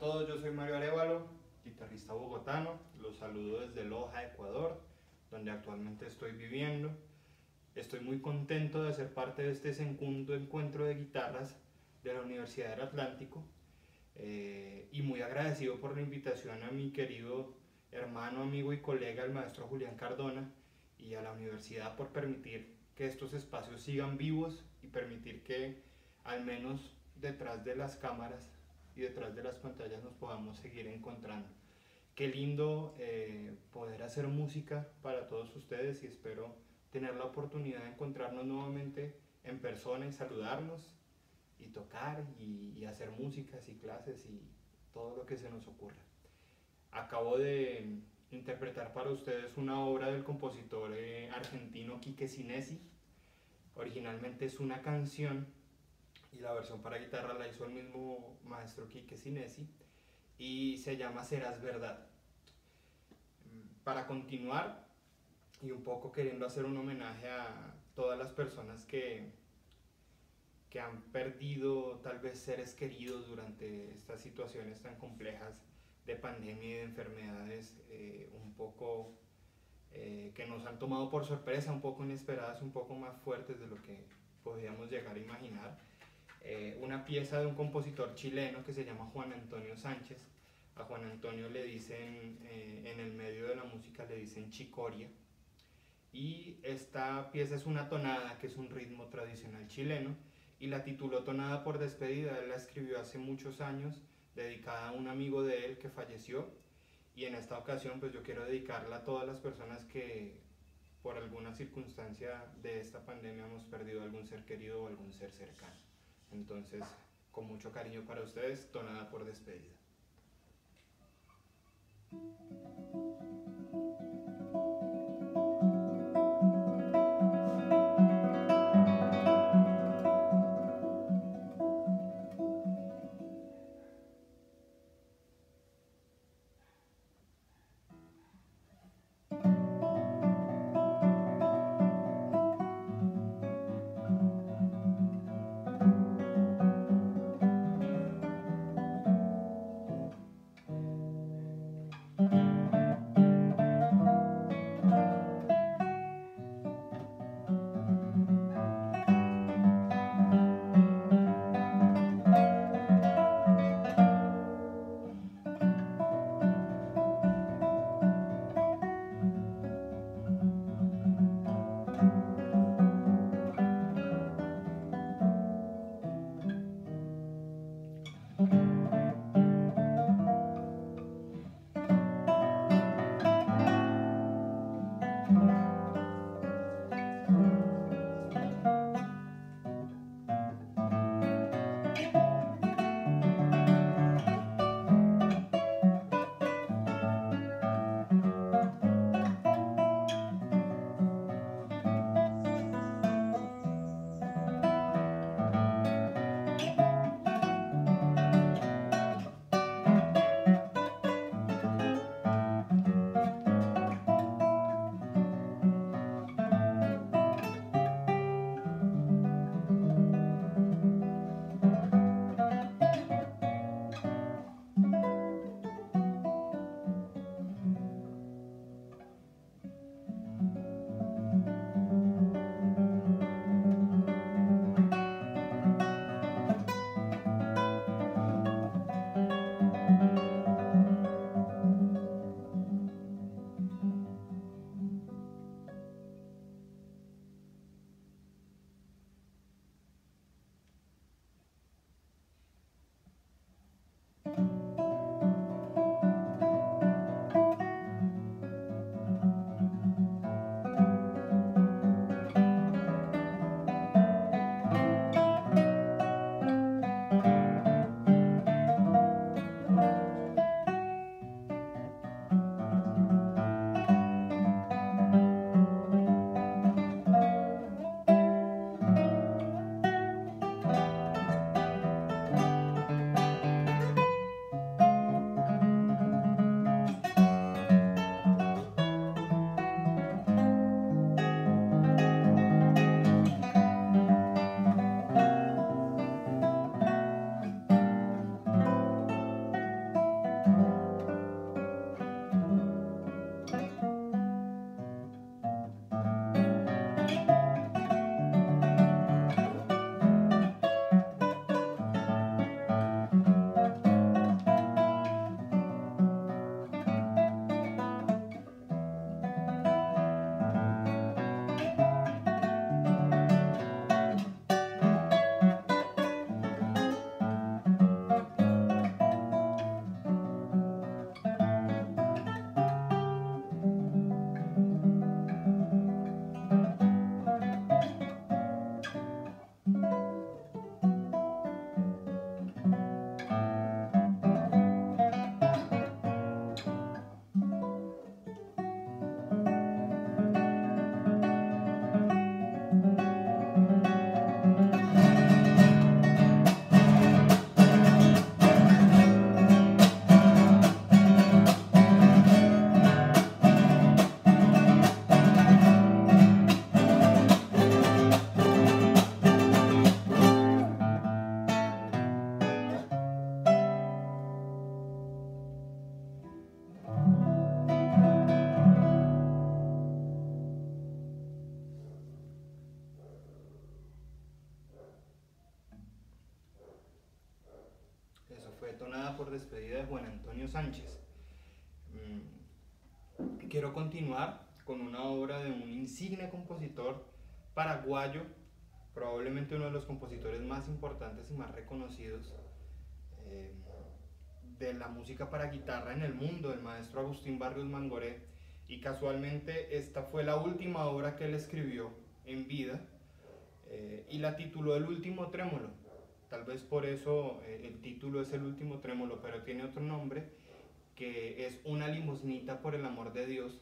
Todos, yo soy Mario Arevalo, guitarrista bogotano. Los saludo desde Loja, Ecuador, donde actualmente estoy viviendo. Estoy muy contento de ser parte de este segundo encuentro de guitarras de la Universidad del Atlántico eh, y muy agradecido por la invitación a mi querido hermano, amigo y colega, el maestro Julián Cardona, y a la universidad por permitir que estos espacios sigan vivos y permitir que al menos detrás de las cámaras y detrás de las pantallas nos podamos seguir encontrando. Qué lindo eh, poder hacer música para todos ustedes y espero tener la oportunidad de encontrarnos nuevamente en persona y saludarnos y tocar y, y hacer músicas y clases y todo lo que se nos ocurra. Acabo de interpretar para ustedes una obra del compositor eh, argentino Quique Sinesi. Originalmente es una canción y la versión para guitarra la hizo el mismo maestro Quique Sinesi y se llama Serás Verdad. Para continuar y un poco queriendo hacer un homenaje a todas las personas que, que han perdido tal vez seres queridos durante estas situaciones tan complejas de pandemia y de enfermedades eh, un poco eh, que nos han tomado por sorpresa, un poco inesperadas, un poco más fuertes de lo que podíamos llegar a imaginar. Eh, una pieza de un compositor chileno que se llama Juan Antonio Sánchez. A Juan Antonio le dicen, en el medio de la música le dicen chicoria. Y esta pieza es una tonada, que es un ritmo tradicional chileno, y la tituló Tonada por despedida. Él la escribió hace muchos años dedicada a un amigo de él que falleció y en esta ocasión pues yo quiero dedicarla a todas las personas que por alguna circunstancia de esta pandemia hemos perdido algún ser querido o algún ser cercano. Entonces, con mucho cariño para ustedes, tonada por despedida. Juan Antonio Sánchez. Mm, quiero continuar con una obra de un insigne compositor paraguayo, probablemente uno de los compositores más importantes y más reconocidos eh, de la música para guitarra en el mundo, el maestro Agustín Barrios Mangoré. Y casualmente esta fue la última obra que él escribió en vida eh, y la tituló El último trémolo. Tal vez por eso eh, el título es El último trémolo, pero tiene otro nombre que es Una limosnita por el amor de Dios.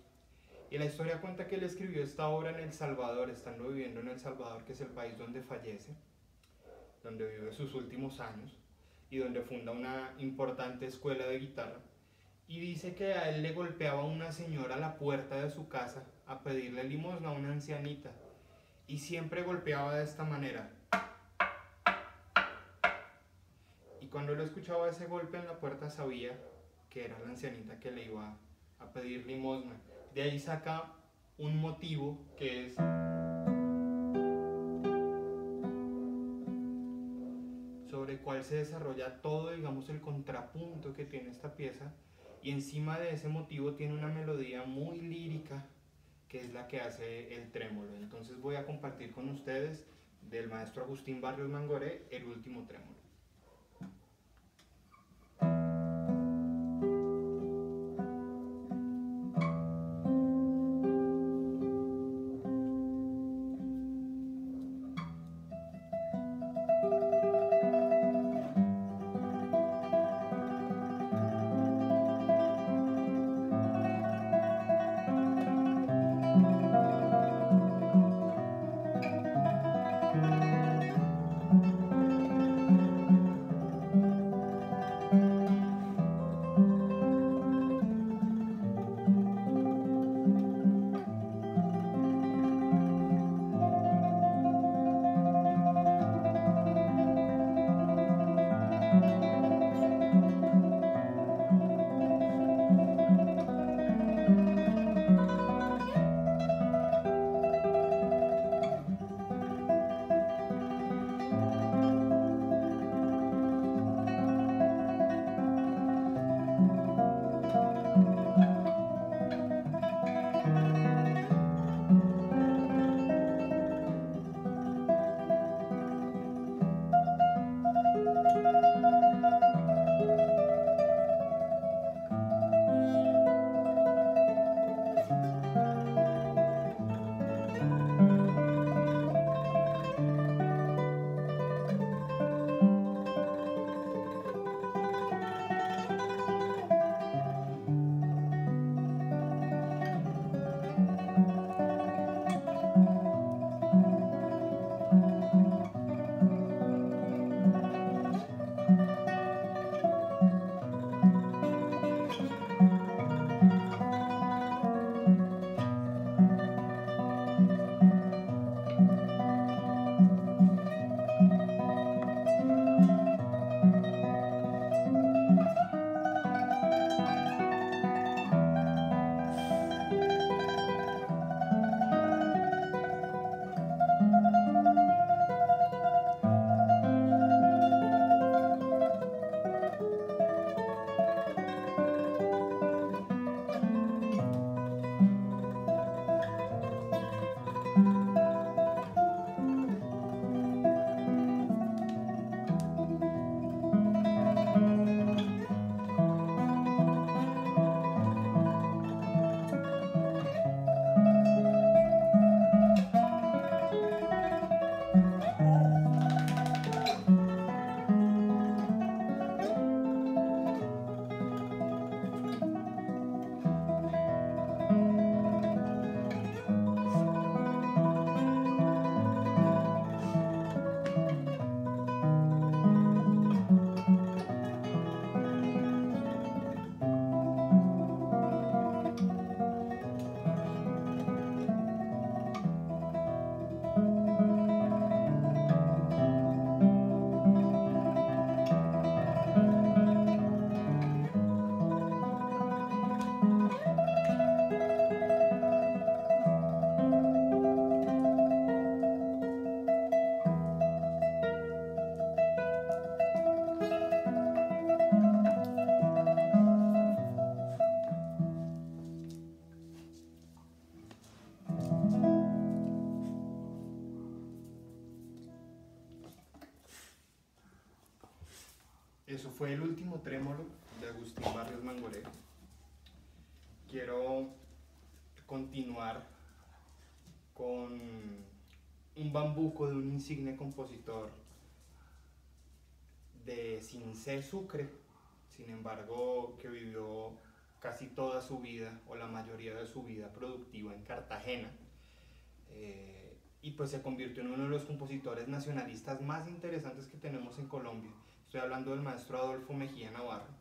Y la historia cuenta que él escribió esta obra en El Salvador, estando viviendo en El Salvador, que es el país donde fallece, donde vive sus últimos años y donde funda una importante escuela de guitarra. Y dice que a él le golpeaba una señora a la puerta de su casa a pedirle limosna a una ancianita. Y siempre golpeaba de esta manera. Y cuando él escuchaba ese golpe en la puerta sabía que era la ancianita que le iba a pedir limosna. De ahí saca un motivo que es... cual se desarrolla todo, digamos, el contrapunto que tiene esta pieza y encima de ese motivo tiene una melodía muy lírica que es la que hace el trémolo. Entonces voy a compartir con ustedes del maestro Agustín Barrios Mangoré el último trémolo. Eso fue el último trémolo de Agustín Barrios Mangoré. Quiero continuar con un bambuco de un insigne compositor de Cincé Sucre, sin embargo que vivió casi toda su vida o la mayoría de su vida productiva en Cartagena. Eh, y pues se convirtió en uno de los compositores nacionalistas más interesantes que tenemos en Colombia. Estoy hablando del maestro Adolfo Mejía Navarro.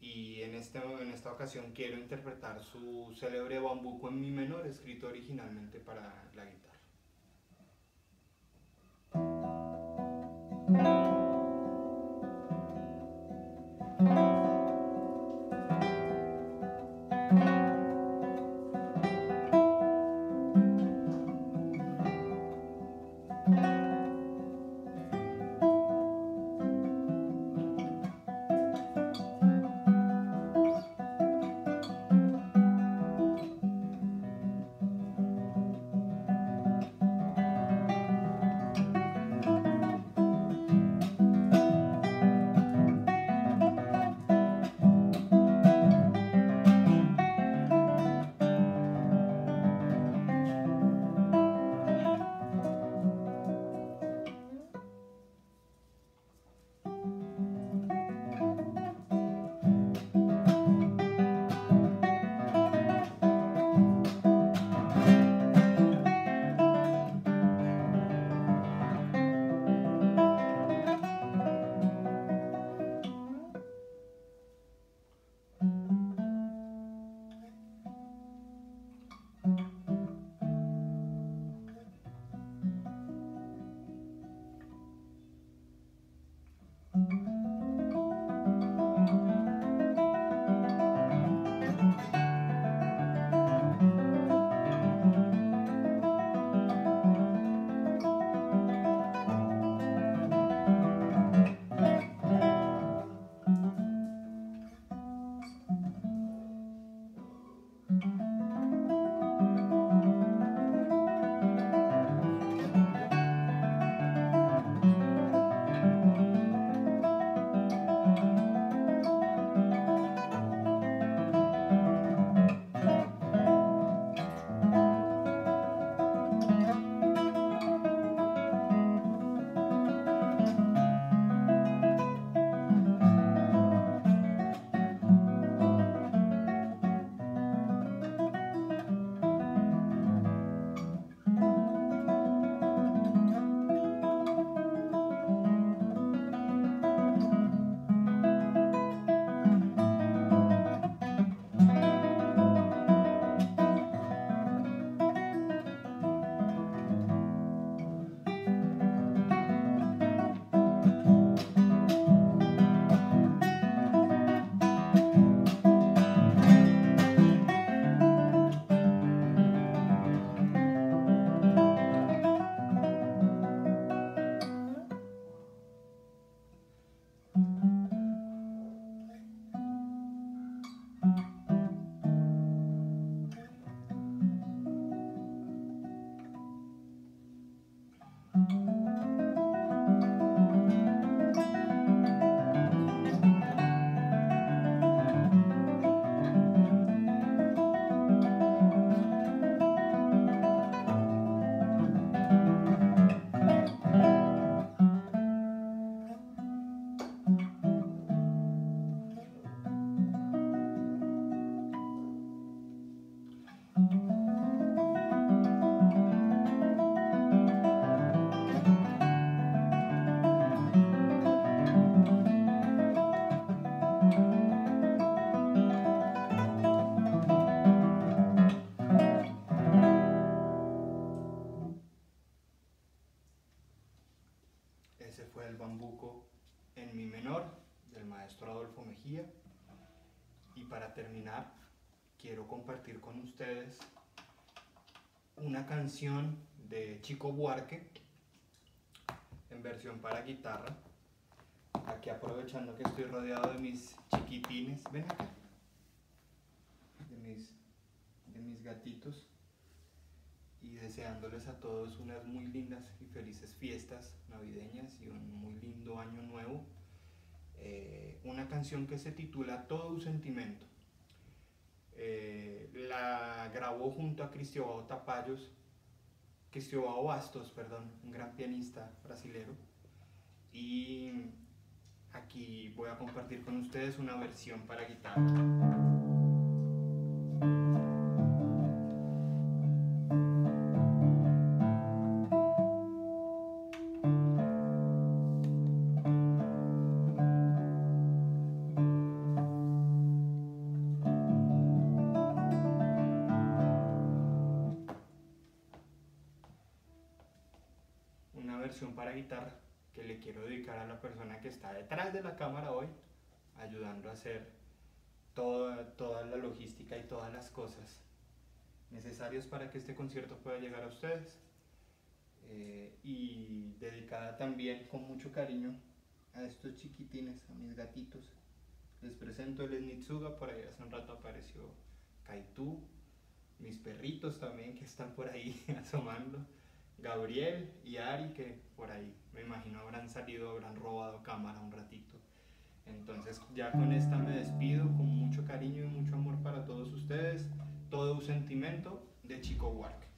Y en, este, en esta ocasión quiero interpretar su célebre bambuco en mi menor, escrito originalmente para la guitarra. Canción de Chico Buarque en versión para guitarra. Aquí aprovechando que estoy rodeado de mis chiquitines, ven acá, de mis, de mis gatitos y deseándoles a todos unas muy lindas y felices fiestas navideñas y un muy lindo año nuevo. Eh, una canción que se titula Todo un sentimiento. Eh, la grabó junto a Cristiobao Tapayos, Cristiobao Bastos, perdón, un gran pianista brasilero. Y aquí voy a compartir con ustedes una versión para guitarra. Para guitarra que le quiero dedicar a la persona que está detrás de la cámara hoy, ayudando a hacer toda, toda la logística y todas las cosas necesarias para que este concierto pueda llegar a ustedes. Eh, y dedicada también con mucho cariño a estos chiquitines, a mis gatitos. Les presento el Nitsuga, por ahí hace un rato apareció Kaitu, mis perritos también que están por ahí asomando. Gabriel y Ari que por ahí me imagino habrán salido, habrán robado cámara un ratito. Entonces ya con esta me despido con mucho cariño y mucho amor para todos ustedes. Todo un sentimiento de Chico Wark.